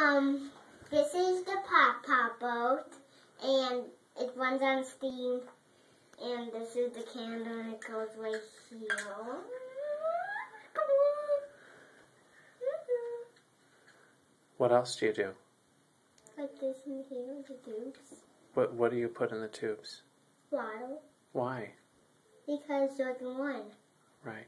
Um, this is the pop pop boat, and it runs on steam. And this is the candle, and it goes right here. What else do you do? Put this in here, the tubes. What What do you put in the tubes? Water, Why? because you're the one. Right.